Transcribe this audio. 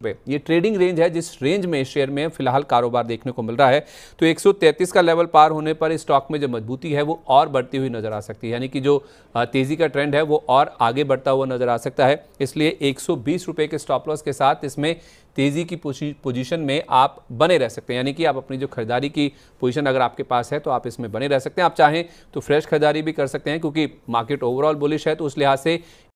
ये trading range है जिस रेंज में शेयर में फ़िलहाल कारोबार देखने को मिल रहा है तो 133 का लेवल पार होने पर स्टॉक में जो मजबूती है वो और बढ़ती हुई नज़र आ सकती है। यानी कि जो तेज़ी का ट्रेंड है वो और आगे बढ़ता हुआ नज़र आ सकता है। इसलिए एक सौ बीस रुपए के स्टॉप लॉस के साथ इसमें तेज़ी की पोजीशन में आप बने रह सकते हैं। यानी कि आप अपनी जो खरीदारी की पोजीशन अगर आपके पास है तो आप इसमें बने रह सकते हैं। आप चाहें तो फ्रेश खरीदारी भी कर सकते हैं, क्योंकि मार्केट ओवरऑल बुलिश है तो उस लिहाज से